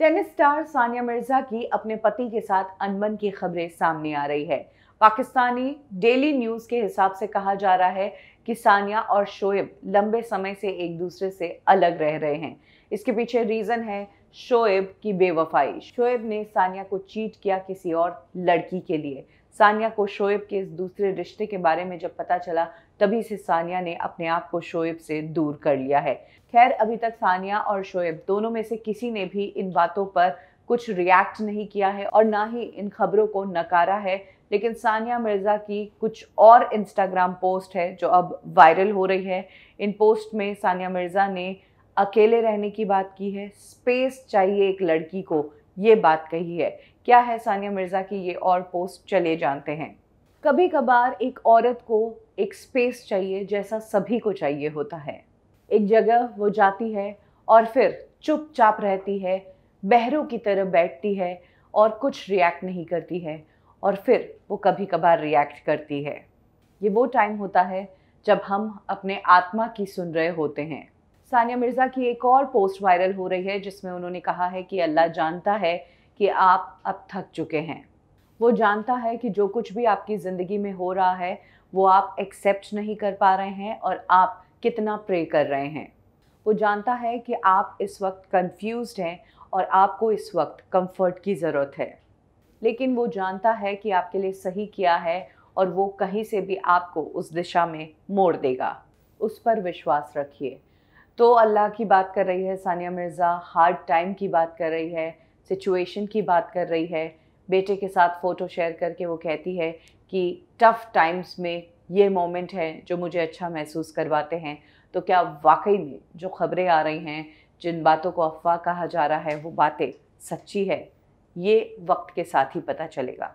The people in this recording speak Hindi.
टेनिस स्टार सानिया मिर्ज़ा की अपने पति के साथ अनबन की खबरें सामने आ रही है। पाकिस्तानी डेली न्यूज़ के हिसाब से कहा जा रहा है कि सानिया और शोएब लंबे समय से एक दूसरे से अलग रह रहे हैं। इसके पीछे रीजन है शोएब की बेवफाई। शोएब ने सानिया को चीट किया किसी और लड़की के लिए। सानिया को शोएब के इस दूसरे रिश्ते के बारे में जब पता चला, तभी से सानिया ने अपने आप को शोएब से दूर कर लिया है। खैर, अभी तक सानिया और शोएब दोनों में से किसी ने भी इन बातों पर कुछ रिएक्ट नहीं किया है और ना ही इन खबरों को नकारा है। लेकिन सानिया मिर्ज़ा की कुछ और इंस्टाग्राम पोस्ट है जो अब वायरल हो रही है। इन पोस्ट में सानिया मिर्ज़ा ने अकेले रहने की बात की है। स्पेस चाहिए एक लड़की को। ये बात कही है। क्या है सानिया मिर्ज़ा की ये और पोस्ट चले जानते हैं? कभी कभार एक औरत को एक स्पेस चाहिए जैसा सभी को चाहिए होता है। एक जगह वो जाती है और फिर चुपचाप रहती है, बहरों की तरह बैठती है और कुछ रिएक्ट नहीं करती है और फिर वो कभी कभार रिएक्ट करती है। ये वो टाइम होता है जब हम अपने आत्मा की सुन रहे होते हैं। सानिया मिर्ज़ा की एक और पोस्ट वायरल हो रही है, जिसमें उन्होंने कहा है कि अल्लाह जानता है कि आप अब थक चुके हैं। वो जानता है कि जो कुछ भी आपकी ज़िंदगी में हो रहा है, वो आप एक्सेप्ट नहीं कर पा रहे हैं और आप कितना प्रे कर रहे हैं। वो जानता है कि आप इस वक्त कंफ्यूज हैं और आपको इस वक्त कंफर्ट की ज़रूरत है। लेकिन वो जानता है कि आपके लिए सही किया है और वो कहीं से भी आपको उस दिशा में मोड़ देगा। उस पर विश्वास रखिए। तो अल्लाह की बात कर रही है, सानिया मिर्ज़ा हार्ड टाइम की बात कर रही है सिचुएशन की बात कर रही है। बेटे के साथ फ़ोटो शेयर करके वो कहती है कि टफ़ टाइम्स में ये मोमेंट है जो मुझे अच्छा महसूस करवाते हैं। तो क्या वाकई में जो खबरें आ रही हैं, जिन बातों को अफवाह कहा जा रहा है, वो बातें सच्ची है? ये वक्त के साथ ही पता चलेगा।